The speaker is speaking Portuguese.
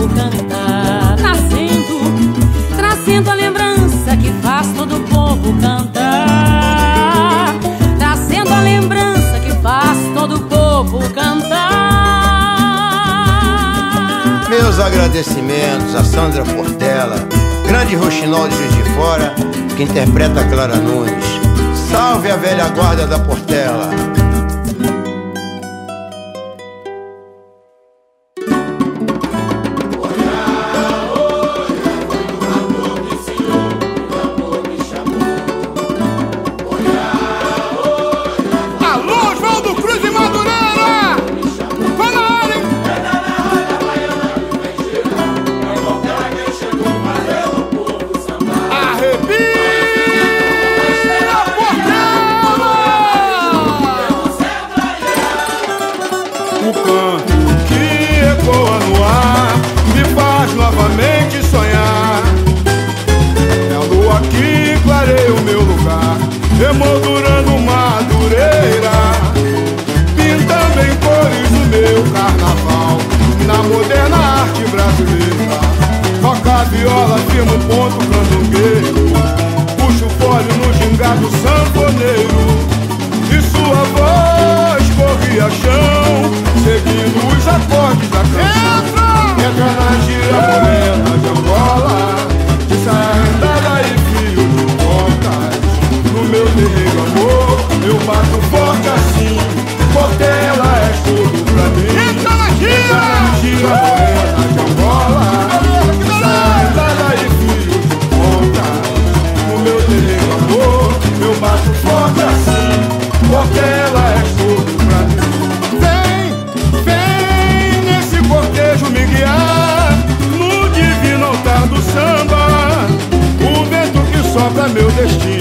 povo cantar. Trazendo, trazendo a lembrança que faz todo o povo cantar. Trazendo a lembrança que faz todo o povo cantar. Meus agradecimentos a Sandra Portela, grande roxinol de Juiz de Fora, que interpreta Clara Nunes. Salve a velha guarda da Portela! Emoldurando madureira Pinta bem cores o meu carnaval. Na moderna arte brasileira Toca a viola, firma o ponto candombeiro Puxa o fole no gingado sanfoneiro. E sua voz corria chão Seguindo os acordes da canção. Entra na gira pra meu destino.